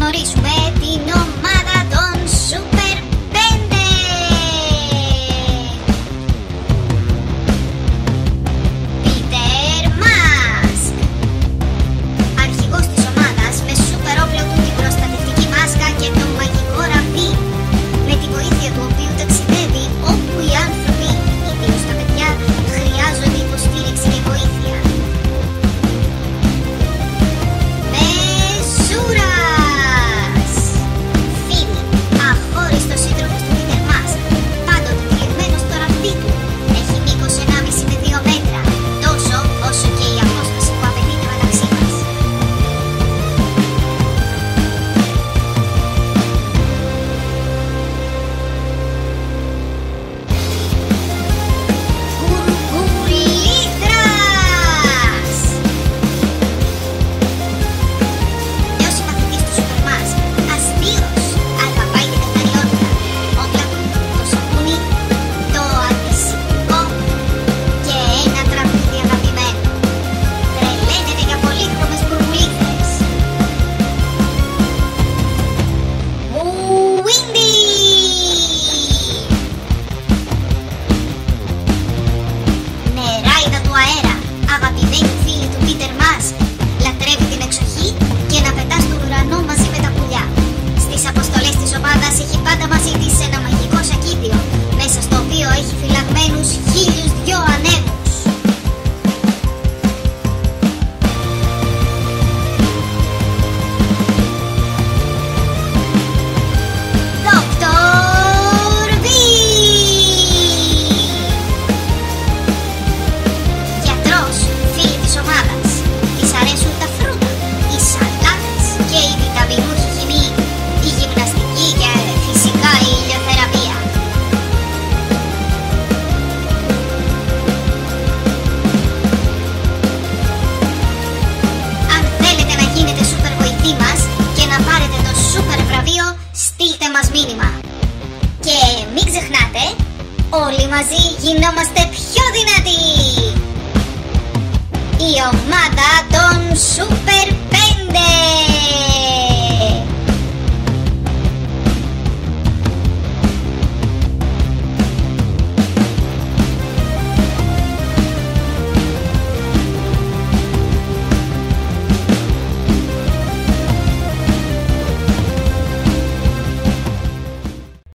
γνωρίσουμε την ομάδα. Και μην ξεχνάτε, όλοι μαζί γινόμαστε πιο δυνατοί! Η ομάδα των